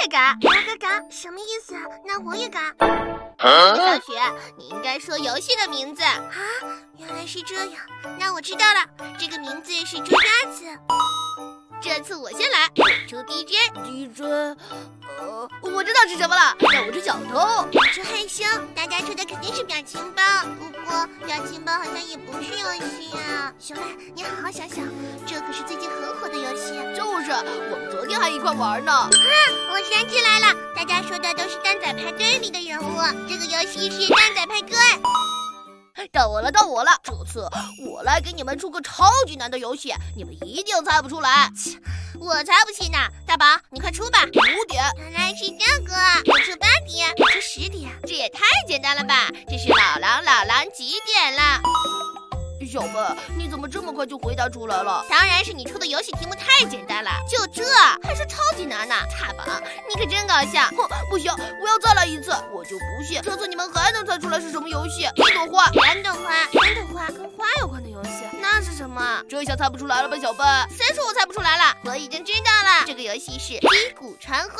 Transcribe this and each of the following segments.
也嘎，嘎嘎嘎，什么意思？那我也嘎。小雪，你应该说游戏的名字啊。原来是这样，那我知道了，这个名字是猪鸭子。这次我先来出 DJ，DJ，呃，我知道是什么了，让我是小偷，出害羞，大家出的肯定是表情包，不表情包好像也不是游戏啊。熊大，你好好想想，这可是最近很火的游戏。就是，我们昨天还一块玩呢。啊，我想起来了，大家说的都是蛋仔派对里的人物，这个游戏是蛋仔派对。到我了，到我了！这次我来给你们出个超级难的游戏，你们一定猜不出来。我才不信呢！大宝，你快出吧。五点，原来是这简单了吧？这是老狼，老狼几点了？小笨，你怎么这么快就回答出来了？当然是你出的游戏题目太简单了，就这还说超级难呢！大宝，你可真搞笑！哼，不行，我要再来一次！我就不信这次你们还能猜出来是什么游戏。一朵花，两朵花，三朵花，跟花有关的游戏，那是什么？这下猜不出来了吧，小笨？谁说我猜不出来了？我已经知道了，这个游戏是击鼓传花。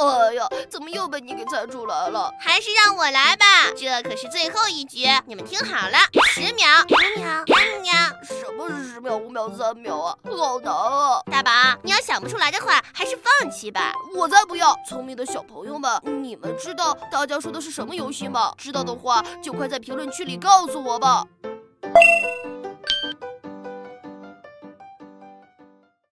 哎呀，怎么又被你给猜出来了？还是让我来吧，这可是最后一局，你们听好了，十秒，五秒，三秒，什么是十秒、五秒、三秒啊？好难啊！大宝，你要想不出来的话，还是放弃吧。我才不要！聪明的小朋友们，你们知道大家说的是什么游戏吗？知道的话，就快在评论区里告诉我吧。